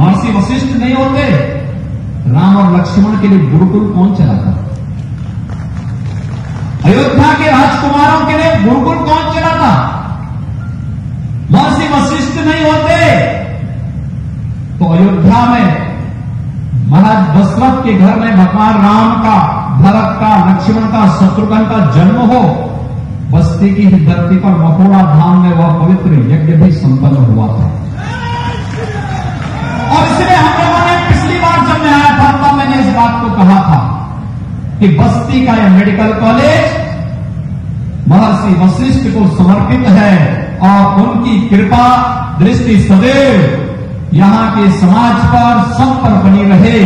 महर्षि वशिष्ठ नहीं होते। राम और लक्ष्मण के लिए गुरुकुल कौन चलाता? अयोध्या के राजकुमारों के लिए गुरुकुल कौन चलाता? महर्षि वशिष्ठ नहीं होते। तो अयोध्या में महाराज दशरथ के घर में भगवान राम का, भरत का, लक्ष्मण का, शत्रुघ्न का जन्म हो, बस्ती की ही धरती पर मकोड़ा धाम में वह पवित्र यज्ञ भी संपन्न हुआ था। और इसलिए हम लोगों ने पिछली बार जब मैं आया था, तब मैंने इस बात को कहा था कि बस्ती का यह मेडिकल कॉलेज महर्षि वशिष्ठ को समर्पित है और उनकी कृपा, दृष्टि सदैव यहाँ के समाज पर सब पर बनी रहे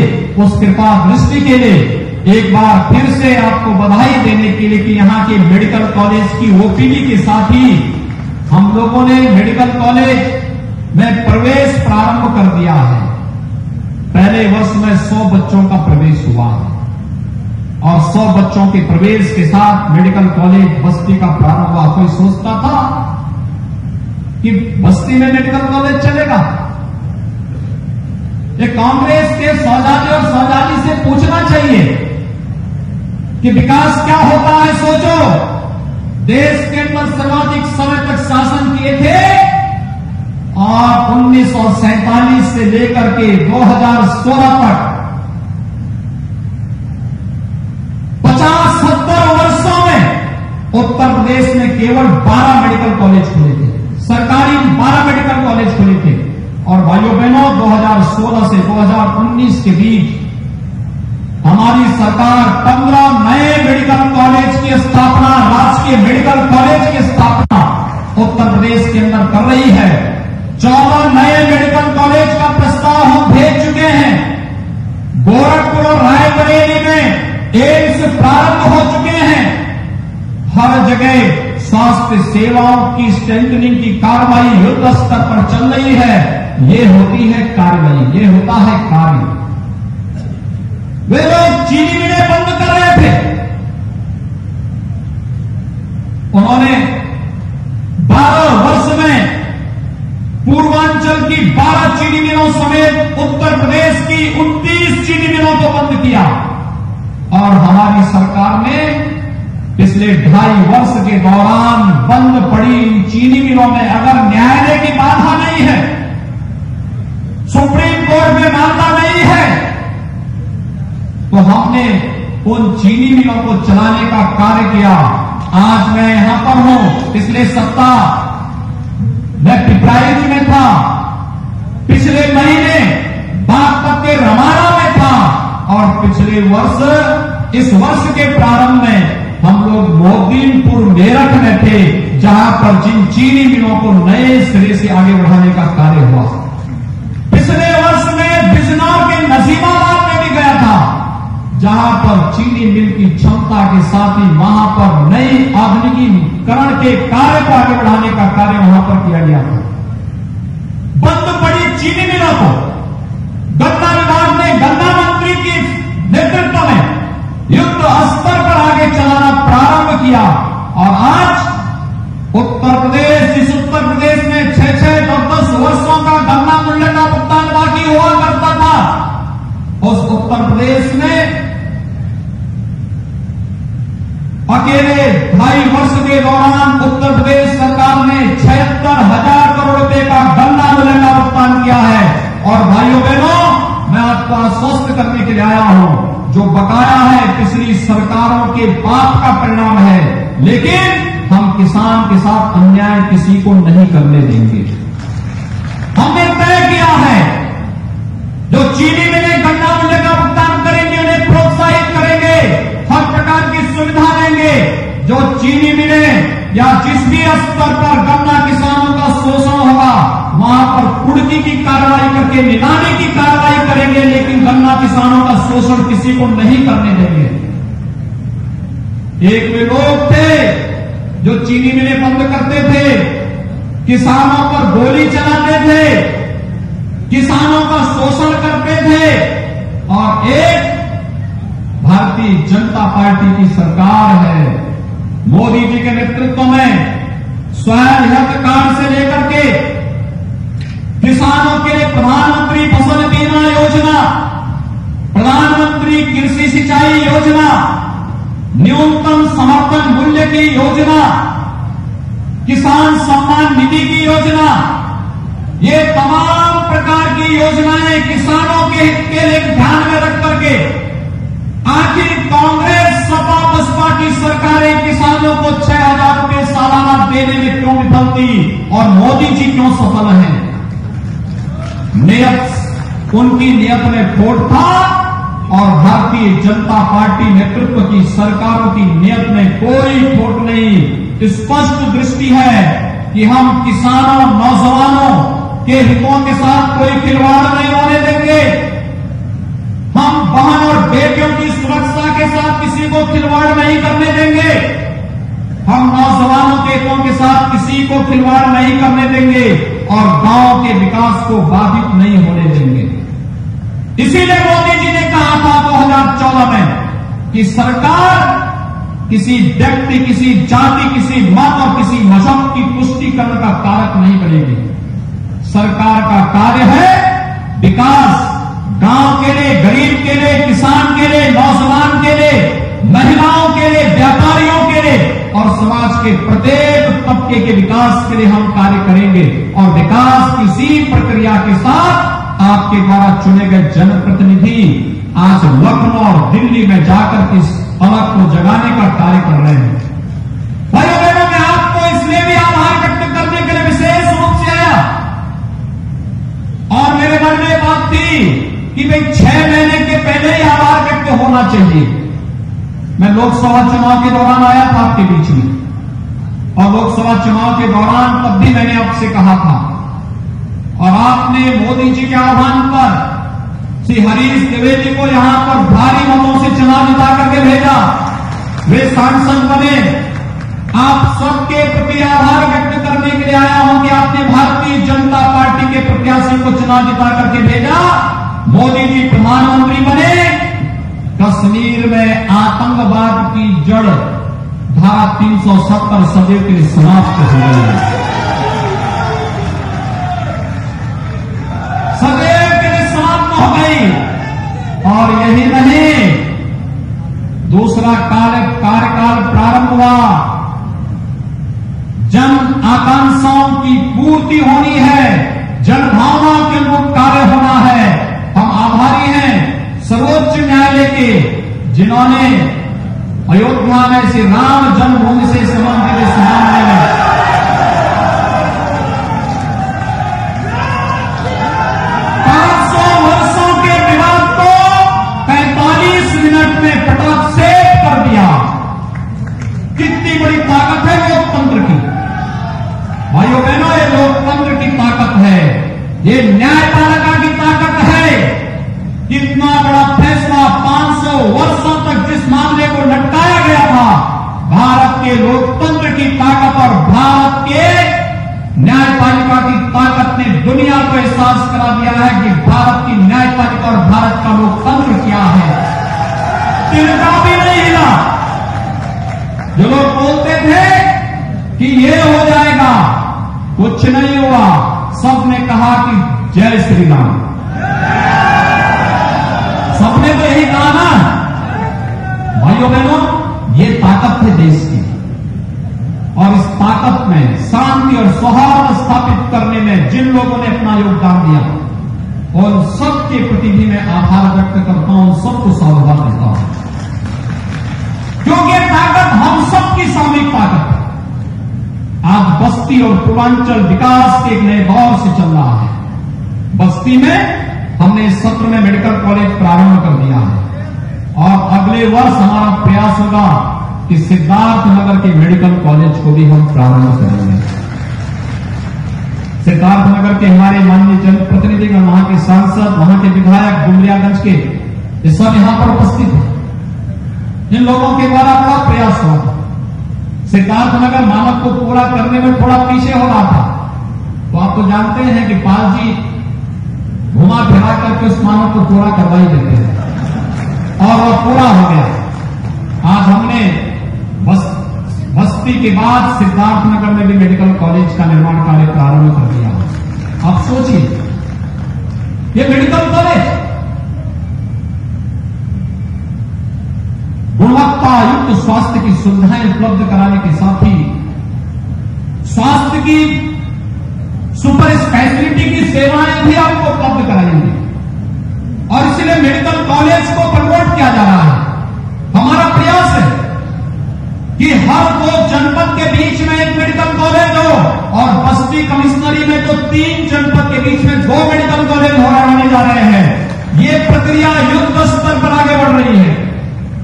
उस कृपा दृष्टि के लिए। एक बार फिर से आपको बधाई देने के लिए कि यहाँ के मेडिकल कॉलेज की ओपीडी के साथ ही हम लोगों ने मेडिकल कॉलेज में प्रवेश प्रारंभ कर दिया है। पहले वर्ष में 100 बच्चों का प्रवेश हुआ। है और 100 बच्चों के प्रवेश के साथ मेडिकल कॉलेज बस्ती का प्रारंभ हुआ। कोई सोचता था कि बस्ती में मेडिकल कॉलेज चलेगा? ये कांग्रेस के सौजादी और सौजादी से पूछना चाहिए कि विकास क्या होता है, सोचो। देश के अंदर सर्वाधिक समय तक शासन किए थे और उन्नीस से लेकर के 2016 तक पचास सत्तर वर्षों में उत्तर प्रदेश में केवल 12 मेडिकल कॉलेज खुले थे। सरकारी 12 मेडिकल कॉलेज खुले थे। और भाइयों बहनों 2016 से 2019 के बीच हमारी सरकार 15 नए मेडिकल कॉलेज की स्थापना, राजकीय मेडिकल कॉलेज की स्थापना उत्तर प्रदेश के अंदर कर रही है। चौदह नए मेडिकल कॉलेज का प्रस्ताव हम भेज चुके हैं। गोरखपुर और रायबरेली में एम्स प्रारंभ हो चुके हैं। हर जगह स्वास्थ्य सेवाओं की स्ट्रेंथनिंग की कार्रवाई युद्ध स्तर पर चल रही है। ये होती है कार्रवाई, ये होता है कार्य। वे लोग चीनी मिले बंद कर रहे थे। उन्होंने 12 वर्ष में पूर्वांचल की 12 चीनी मिलों समेत उत्तर प्रदेश की 29 चीनी मिलों को बंद किया। और हमारी सरकार ने पिछले ढाई वर्ष के दौरान बंद पड़ी इन चीनी मिलों में अगर न्यायालय की बाधा नहीं है, सुप्रीम कोर्ट में मानता नहीं है तो हमने उन चीनी मिलों को चलाने का कार्य किया। आज मैं यहाँ पर हूँ, पिछले सप्ताह मैं में था। पिछले महीने बागपत के रमाना में था और पिछले वर्ष, इस वर्ष के प्रारंभ में हम लोग मोदीनपुर मेरठ में थे, जहाँ पर जिन चीनी मिलों को नए सिरे से आगे बढ़ाने का कार्य हुआ। पिछले वर्ष में बिजनौर के नजीमाबाद में भी गया था, जहाँ पर चीनी मिल की क्षमता के साथ ही वहाँ पर नई आधुनिकीकरण के कार्य को आगे बढ़ाने का कार्य वहाँ पर किया गया था। चीनी मिलों को गन्ना विभाग ने गन्ना मंत्री के नेतृत्व में युद्ध स्तर पर आगे चलाना प्रारंभ किया। और आज उत्तर प्रदेश, इस उत्तर प्रदेश में छह छह दस दस वर्षों का गन्ना मूल्य का भुगतान बाकी हुआ करता था। उस उत्तर प्रदेश में अकेले ढाई वर्ष के दौरान उत्तर प्रदेश सरकार ने छिहत्तर हज़ार करोड़ रुपए का गन्ना मूल्य का भुगतान किया है। और भाइयों बहनों, मैं आपको आश्वस्त करने के लिए आया हूँ, जो बकाया है पिछली सरकारों के पाप का परिणाम है। लेकिन हम किसान के साथ अन्याय किसी को नहीं करने देंगे। हमने तय किया है, जो चीनी सुविधा देंगे जो चीनी मिले या जिस भी स्तर पर गन्ना किसानों का शोषण होगा, वहाँ पर कुड़की की कार्रवाई करके निलामी की कार्रवाई करेंगे, लेकिन गन्ना किसानों का शोषण किसी को नहीं करने देंगे। एक वे लोग थे जो चीनी मिले बंद करते थे, किसानों पर गोली चलाते थे, किसानों का शोषण करते थे, और एक भारतीय जनता पार्टी की सरकार है। मोदी जी के नेतृत्व में स्वयं हेल्थ कार्ड से लेकर के किसानों के लिए प्रधानमंत्री फ़सल बीमा योजना, प्रधानमंत्री कृषि सिंचाई योजना, न्यूनतम समर्थन मूल्य की योजना, किसान सम्मान निधि की योजना, ये तमाम प्रकार की योजनाएँ किसानों के हित के लिए ध्यान में रख करके की सरकारें किसानों को छह हज़ार रुपये सालाना देने में क्यों विफल विफलती और मोदी जी क्यों सफल हैं नियत, उनकी नियत में खोट था और भारतीय जनता पार्टी नेतृत्व की सरकारों की नियत में कोई खोट नहीं। स्पष्ट दृष्टि है कि हम किसानों, नौजवानों के हितों के साथ कोई खिलवाड़ नहीं होने देंगे। हम बहन और बेटियों की सुरक्षा के साथ किसी को खिलवाड़ नहीं करने देंगे। हम नौजवानों के हितों के साथ किसी को खिलवाड़ नहीं करने देंगे और गाँव के विकास को बाधित नहीं होने देंगे। इसीलिए मोदी जी ने कहा था 2014 में कि सरकार किसी व्यक्ति, किसी जाति, किसी मत और किसी मज़हब की पुष्टिकरण का कारक नहीं करेगी सरकार का कार्य है विकास। गाँव के लिए, गरीब के लिए, किसान के लिए, नौजवान के लिए, महिलाओं के लिए, व्यापारियों के लिए और समाज के प्रत्येक तबके के विकास के लिए हम कार्य करेंगे और विकास किसी प्रक्रिया के साथ आपके द्वारा चुने गए जनप्रतिनिधि आज लखनऊ और दिल्ली में जाकर इस पलक को जगाने का कार्य कर रहे हैं। भाइयों, बहनों, मैं आपको इसलिए भी आभार व्यक्त करने के लिए विशेष रूप से आया। और मेरे मन में बात थी कि भाई छह महीने के पहले ही आभार व्यक्त होना चाहिए। मैं लोकसभा चुनाव के दौरान आया था आपके बीच में। और लोकसभा चुनाव के दौरान तब भी मैंने आपसे कहा था। और आपने मोदी जी के आह्वान पर श्री हरीश द्विवेदी को यहाँ पर भारी मतों से चुनाव जिता करके भेजा। वे सांसद बने। आप सबके प्रति आभार व्यक्त करने के लिए आया हूँ कि आपने भारतीय जनता पार्टी के प्रत्याशी को चुनाव जिता करके भेजा। मोदी जी प्रधानमंत्री बने। कश्मीर में आतंकवाद की जड़ धारा 370 सदैव के समाप्त हो गई सदैव के लिए समाप्त हो गई। और यही नहीं, दूसरा कार्य, कार्यकाल प्रारंभ हुआ। जन आकांक्षाओं की पूर्ति होनी है। जनभावना के अनुरूप कार्य होना है। आभारी हैं। सर्वोच्च न्यायालय के, जिन्होंने अयोध्या में श्री राम जन्मभूमि से संबंधित इस मामले में ताकत और भारत के न्यायपालिका की ताकत ने दुनिया को एहसास करा दिया है कि भारत की न्यायपालिका और भारत का लोकतंत्र क्या है। तिरका भी नहीं हिला। जो लोग बोलते थे कि ये हो जाएगा, कुछ नहीं हुआ। सबने कहा कि जय श्री राम सबने तो यही कहा ना भाइयों बहनों ये ताकत है देश की। और इस ताकत में शांति और सौहार्द स्थापित करने में जिन लोगों ने अपना योगदान दिया और सबके प्रति भी मैं आभार व्यक्त करता हूँ सबको सावधान देता हूँ। क्योंकि ताकत हम सबकी सामूहिक ताकत है। आज बस्ती और पूर्वांचल विकास के एक नए दौर से चल रहा है। बस्ती में हमने इस सत्र में मेडिकल कॉलेज प्रारंभ कर दिया है। और अगले वर्ष हमारा प्रयास होगा कि सिद्धार्थ नगर के मेडिकल कॉलेज को भी हम प्रारंभ करेंगे। सिद्धार्थ नगर के हमारे माननीय जनप्रतिनिधिगण वहाँ के सांसद, वहाँ के विधायक डुमरियागंज के, ये सब यहाँ पर उपस्थित हैं। इन लोगों के द्वारा बड़ा प्रयास हुआ था। सिद्धार्थ नगर मानव को पूरा करने में थोड़ा पीछे हो रहा था। तो आप तो जानते हैं कि पाल जी घुमा फिरा करके उस मानव को पूरा करवा ही देते हैं। और वह पूरा हो गया। आज हमने बस्ती के बाद सिद्धार्थ नगर में भी मेडिकल कॉलेज का निर्माण कार्य प्रारंभ कर दिया। आप सोचिए, ये मेडिकल कॉलेज गुणवत्ता युक्त स्वास्थ्य की सुविधाएँ उपलब्ध कराने के साथ ही स्वास्थ्य की सुपर स्पेशलिटी की सेवाएँ भी आपको उपलब्ध कराएँगे। और इसलिए मेडिकल कॉलेज को प्रमोट किया जा रहा है। हमारा प्रयास है कि हर दो जनपद के बीच में एक मेडिकल कॉलेज हो और बस्ती कमिश्नरी में तो तीन जनपद के बीच में दो मेडिकल कॉलेज होने जा रहे हैं। ये प्रक्रिया युद्ध स्तर पर आगे बढ़ रही है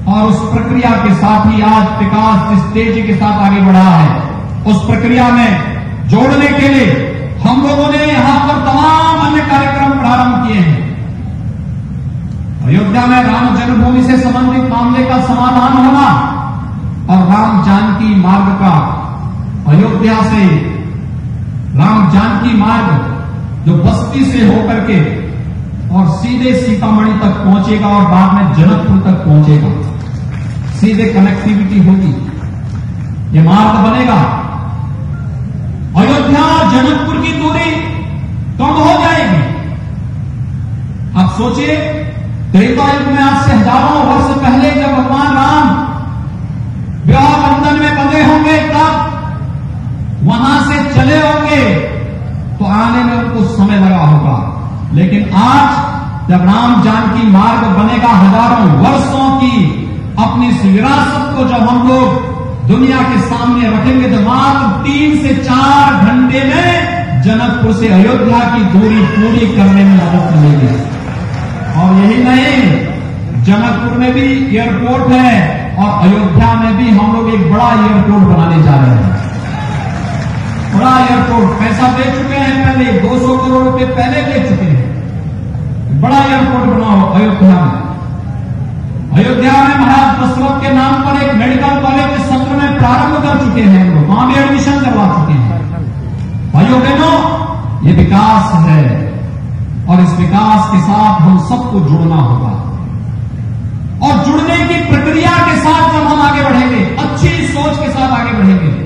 और उस प्रक्रिया के साथ ही आज विकास जिस तेज़ी के साथ आगे बढ़ा है, उस प्रक्रिया में जोड़ने के लिए हम लोगों ने यहाँ पर तमाम अन्य कार्यक्रम प्रारंभ किए हैं। अयोध्या में राम जन्मभूमि से संबंधित मामले का समाधान होना और राम जानकी मार्ग का अयोध्या से राम जानकी मार्ग जो बस्ती से होकर के और सीधे सीतामढ़ी तक पहुंचेगा और बाद में जनकपुर तक पहुंचेगा। सीधे कनेक्टिविटी होगी। ये मार्ग बनेगा। अयोध्या, जनकपुर की दूरी कम हो जाएगी। आप सोचिए, त्रेता युग में आज से हज़ारों वर्ष पहले जब भगवान राम विवाह बंधन में बंधे होंगे तब वहाँ से चले होंगे तो आने में उनको समय लगा होगा। लेकिन आज जब राम जानकी मार्ग बनेगा हज़ारों वर्षों की, अपनी इस विरासत को जब हम लोग दुनिया के सामने रखेंगे तो मात्र तीन से चार घंटे में जनकपुर से अयोध्या की दूरी पूरी करने में मदद मिलेगी। और यही नहीं, जनकपुर में भी एयरपोर्ट है और अयोध्या में भी हम लोग एक बड़ा एयरपोर्ट बनाने जा रहे हैं। बड़ा एयरपोर्ट पैसा दे चुके हैं, पहले 200 करोड़ रुपए पहले दे चुके हैं। बड़ा एयरपोर्ट बनाओ अयोध्या में। अयोध्या में महाराज दशरथ के नाम पर एक मेडिकल कॉलेज सत्र में प्रारंभ कर चुके हैं लोग वहाँ भी एडमिशन करवा चुके हैं। भाइयों, बहनों, ये विकास है और इस विकास के साथ हम सबको जुड़ना होगा। और जुड़ने की प्रक्रिया के साथ जब हम आगे बढ़ेंगे, अच्छी सोच के साथ आगे बढ़ेंगे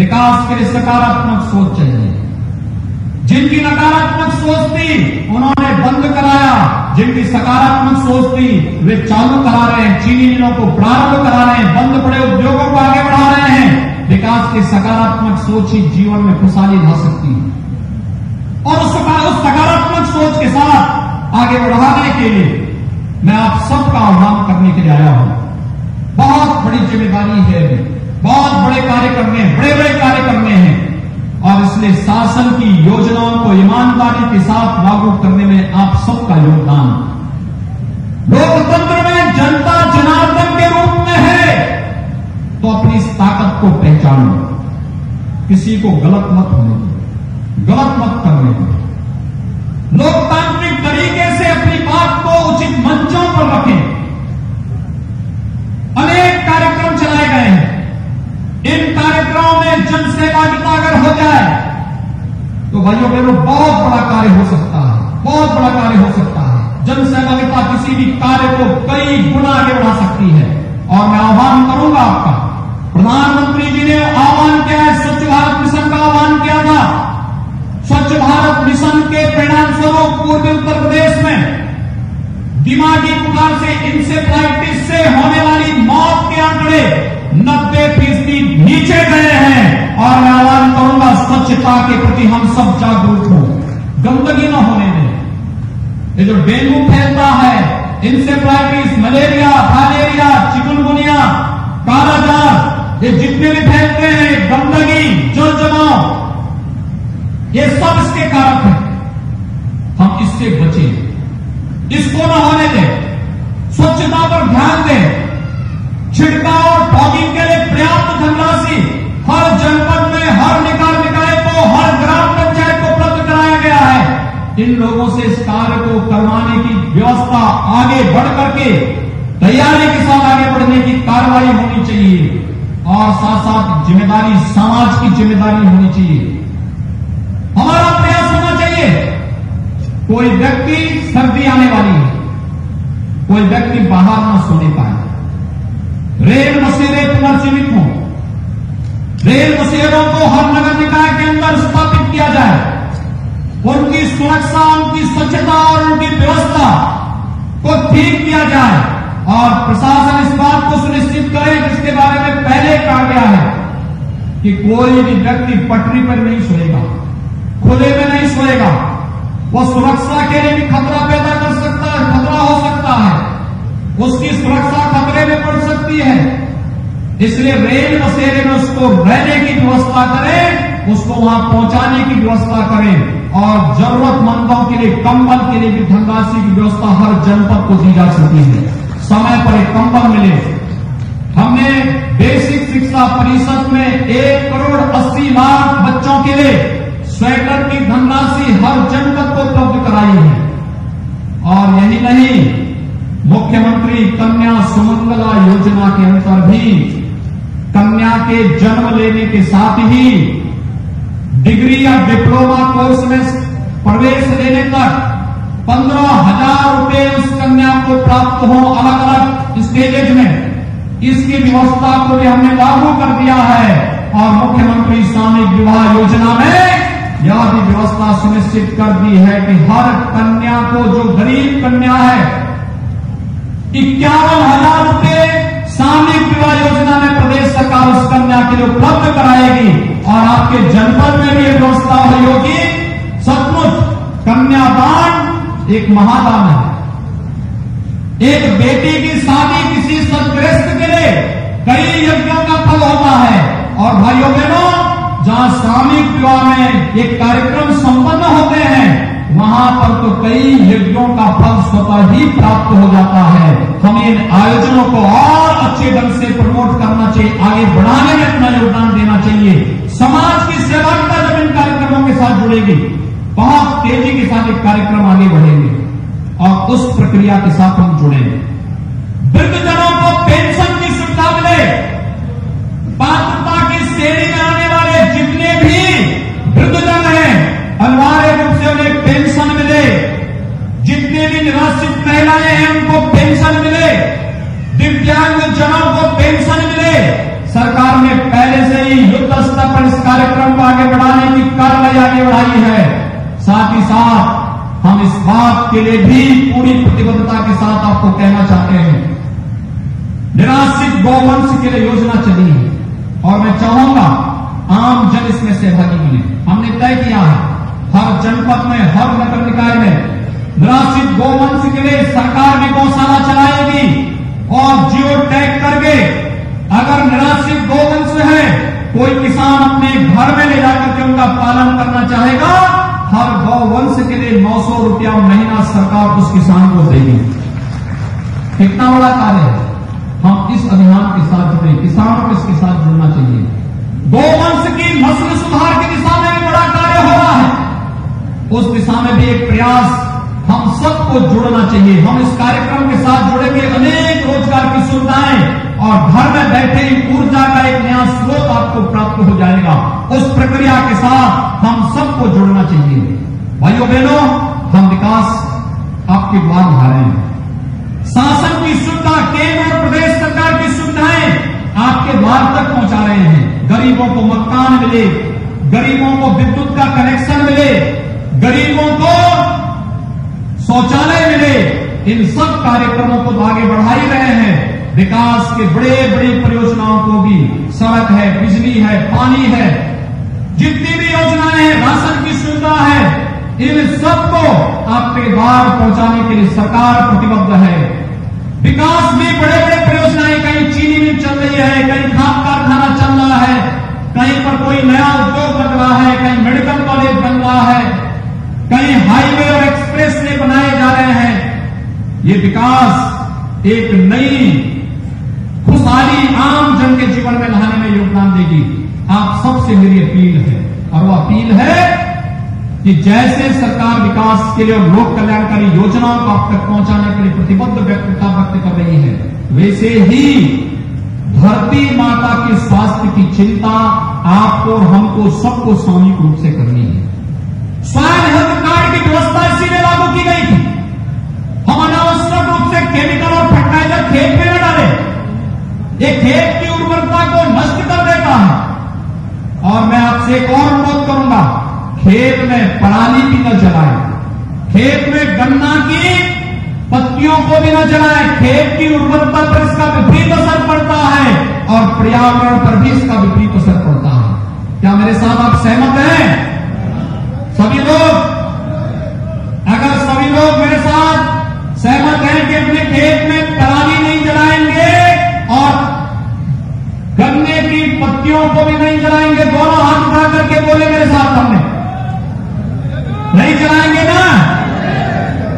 विकास के लिए सकारात्मक सोच चाहिए। जिनकी नकारात्मक सोच थी, उन्होंने बंद कराया। जिनकी सकारात्मक सोच थी, वे चालू करा रहे हैं, चीनी मिलों को प्रारंभ करा रहे हैं, बंद पड़े उद्योगों को आगे बढ़ा रहे हैं। विकास की सकारात्मक सोच ही जीवन में खुशहाली ला सकती है। और उस सकारात्मक सोच के साथ आगे बढ़ाने के लिए मैं आप सबका आह्वान करने के लिए आया हूँ। बहुत बड़ी ज़िम्मेदारी है बहुत बड़े कार्य करने बड़े बड़े कार्य करने हैं। और इसलिए शासन की योजनाओं को ईमानदारी के साथ लागू करने में आप सबका योगदान। लोकतंत्र में जनता जनार्दन के रूप में है तो अपनी इस ताकत को पहचानो। किसी को गलत मत होने दो, गलत मत करने दो। लोकतांत्रिक तरीके से अपनी बात को उचित मंचों पर रखें अनेक कार्यक्रम चलाए गए हैं इन कार्यक्रमों में जन सहभागिता अगर हो जाए तो भाइयों बहनों बहुत बड़ा कार्य हो सकता है, बहुत बड़ा कार्य हो सकता है। जन सहभागिता किसी भी कार्य को कई गुना आगे बढ़ा सकती है। और मैं आह्वान करूँगा आपका, प्रधानमंत्री जी ने आह्वान किया है, स्वच्छ भारत मिशन का आह्वान किया था। स्वच्छ भारत मिशन के परिणाम स्वरूप पूर्वी उत्तर प्रदेश में दिमागी बुखार से इंसेफ्लाइटिस से होने वाली मौत के आंकड़े नब्बे फ़ीसदी नीचे गए हैं और मैं आह्वान करूँगा स्वच्छता के प्रति हम सब जागरूक हो। गंदगी न होने दें। ये जो डेंगू फैलता है encephalitis malaria filaria chikungunya, kala-azar, ये जितने भी फैलते हैं, गंदगी जल जमाव ये सब इसके कारक हैं। हम इससे बचें। इसको न होने दें। स्वच्छता पर ध्यान दें। छिड़काव और फॉगिंग के लिए पर्याप्त धनराशि हर जनपद में, हर निकाय निकाय को, हर ग्राम पंचायत को उपलब्ध कराया गया है। इन लोगों से इस कार्य को करवाने की व्यवस्था आगे बढ़ करके तैयारी के साथ आगे बढ़ने की कार्रवाई होनी चाहिए और साथ साथ ज़िम्मेदारी समाज की ज़िम्मेदारी होनी चाहिए। हमारा प्रयास होना चाहिए। कोई व्यक्ति सर्दी आने वाली है, कोई व्यक्ति बाहर न सोने पाए। रेल मशीनें पुनर्जीवित हों रेल मशीनों को हर नगर निकाय के अंदर स्थापित किया जाए। उनकी सुरक्षा, उनकी स्वच्छता और उनकी व्यवस्था को ठीक किया जाए। और प्रशासन इस बात को सुनिश्चित करे जिसके बारे में पहले कहा गया है कि कोई भी व्यक्ति पटरी पर नहीं सोएगा, खुले में नहीं सोएगा। वो सुरक्षा के लिए भी खतरा पैदा कर सकता है, खतरा हो सकता सकती है। इसलिए रेल बसेरे में उसको रहने की व्यवस्था करें, उसको वहाँ पहुँचाने की व्यवस्था करें और जरूरतमंदों के लिए कंबल के लिए भी धनराशि की व्यवस्था हर जनपद को दी जा सकती है। समय पर एक कंबल मिले। हमने बेसिक शिक्षा परिषद में एक करोड़ अस्सी लाख बच्चों के लिए स्वेटर की धनराशि हर जनपद को उपलब्ध कराई है। और यही नहीं मुख्यमंत्री कन्या सुमंगला योजना के अंतर भी कन्या के जन्म लेने के साथ ही डिग्री या डिप्लोमा कोर्स में प्रवेश लेने तक पंद्रह हज़ार रुपये उस कन्या को प्राप्त हो अलग अलग स्टेजेज में। इसकी व्यवस्था को भी हमने लागू कर दिया है और मुख्यमंत्री सामूहिक विवाह योजना में यह भी व्यवस्था सुनिश्चित कर दी है कि हर कन्या को जो गरीब कन्या है इक्यावन हज़ार रुपए सामूहिक विवाह योजना में प्रदेश सरकार उस कन्या के लिए उपलब्ध कराएगी और आपके जनपद में भी व्यवस्था होगी सचमुच कन्यादान एक महादान है। एक बेटी की शादी किसी सदग्रस्त के लिए कई यज्ञों का फल होता है। और भाइयों बहनों, जहाँ सामूहिक विवाह में एक कार्यक्रम वहाँ पर तो कई यज्ञों का फल स्वतः ही प्राप्त हो जाता है। हमें इन आयोजनों को और अच्छे ढंग से प्रमोट करना चाहिए, आगे बढ़ाने में अपना योगदान देना चाहिए। समाज की सेवा का जब इन कार्यक्रमों के साथ जुड़ेगी, बहुत तेज़ी के साथ एक कार्यक्रम आगे बढ़ेंगे और उस प्रक्रिया के साथ हम जुड़ेंगे। वृद्धजनों को पेंशन की सुविधा मिले। पात्रता की श्रेणी में जनों को पेंशन मिले। सरकार ने पहले से ही युद्ध स्तर पर इस कार्यक्रम को आगे बढ़ाने की कार्रवाई आगे बढ़ाई है। साथ ही साथ हम इस बात के लिए भी पूरी प्रतिबद्धता के साथ आपको कहना चाहते हैं। निराश्रित गौवंश के लिए योजना चली है। और मैं चाहूँगा आम जन इसमें सहभागी बने। हमने तय किया है, हर जनपद में, हर नगर निकाय में निराश्रित गौवंश के लिए सरकार भी गौशाला चलाएगी। और जियो टैग करके अगर निराश्रित गौवंश है, कोई किसान अपने घर में ले जाकर के उनका पालन करना चाहेगा, हर गौवंश के लिए नौ सौ रुपया महीना सरकार उस किसान को देगी। कितना बड़ा कार्य है। हम इस अभियान के साथ जुड़े, किसानों को इसके साथ जुड़ना चाहिए। गौवंश की नस्ल सुधार की दिशा में बड़ा कार्य हो रहा है। उस दिशा में भी एक प्रयास हम सबको जुड़ना चाहिए। हम इस कार्यक्रम के साथ जुड़ेंगे अनेक रोज़गार की सुविधाएँ और घर में बैठे ही ऊर्जा का एक नया स्रोत आपको प्राप्त हो जाएगा। उस प्रक्रिया के साथ हम सबको जुड़ना चाहिए। भाइयों बहनों, हम विकास आपके द्वार निभा रहे हैं। शासन की सुविधा, केंद्र और प्रदेश सरकार की सुविधाएँ आपके द्वार तक पहुँचा रहे हैं। गरीबों को मकान मिले, गरीबों को विद्युत का कनेक्शन मिले, गरीबों को शौचालय मिले इन सब कार्यक्रमों को तो आगे बढ़ा ही रहे हैं। विकास के बड़े बड़ी परियोजनाओं को भी सड़क है, बिजली है, पानी है, जितनी भी योजनाएँ हैं, राशन की सुविधा है, इन सबको आपके बाहर पहुँचाने के लिए सरकार प्रतिबद्ध है। विकास में बड़े बड़े परियोजनाएँ, कहीं चीनी मिल चल रही है, कहीं खाद कारखाना चल रहा है, कहीं पर कोई नया उद्योग बन रहा है, कहीं मेडिकल कॉलेज बन रहा है, कहीं हाईवे और एक्सप्रेस वे बनाए जा रहे हैं। ये विकास एक नई, खुशहाली आम जन के जीवन में लाने में योगदान देगी। आप सबसे मेरी अपील है, और वो अपील है कि जैसे सरकार विकास के लिए और लोक कल्याणकारी योजनाओं को आप तक पहुँचाने के लिए प्रतिबद्ध व्यक्तता व्यक्त कर रही है, वैसे ही धरती माता के स्वास्थ्य की चिंता आपको और हमको सबको सामूहिक रूप से करनी है। स्वास्थ्य हेल्थ कार्ड की व्यवस्था इसीलिए लागू की गई थी। हम अनावश्यक रूप से केमिकल और फर्टिलाइज़र खेत में न डाले। ये खेत की उर्वरता को नष्ट कर देता है। और मैं आपसे एक और अनुरोध करूँगा, खेत में पराली भी न जलाए। खेत में गन्ना की पत्तियों को भी न जलाए। खेत की उर्वरता पर इसका विपरीत असर पड़ता है और पर्यावरण पर भी इसका विपरीत असर पड़ता है। क्या मेरे साथ आप सहमत हैं? सभी लोग, अगर सभी लोग मेरे साथ सहमत हैं कि अपने खेत में पराली नहीं जलाएँगे और गन्ने की पत्तियों को भी नहीं जलाएँगे, दोनों हाथ उठा करके बोले मेरे साथ हमने। नहीं जलाएँगे ना?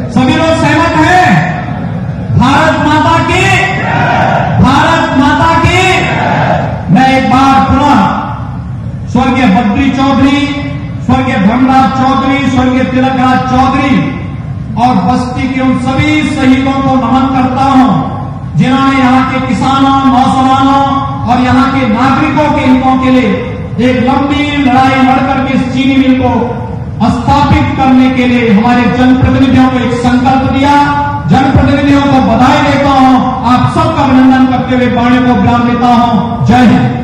सभी लोग सहमत हैं? भारत माता की, भारत माता की। मैं एक बार पुनः स्वर्गीय बद्री चौधरी स्वर्गीय धर्मराज चौधरी, स्वर्गीय तिलकराज चौधरी और बस्ती के उन सभी शहीदों को नमन करता हूँ, जिन्होंने यहाँ के किसानों, नौजवानों और यहाँ के नागरिकों के हितों के लिए एक लंबी लड़ाई लड़कर के इस चीनी मिल को स्थापित करने के लिए हमारे जनप्रतिनिधियों को एक संकल्प दिया। जनप्रतिनिधियों को बधाई देता हूँ। आप सबका अभिनंदन करते हुए वाणी को विराम देता हूँ। जय हिंद।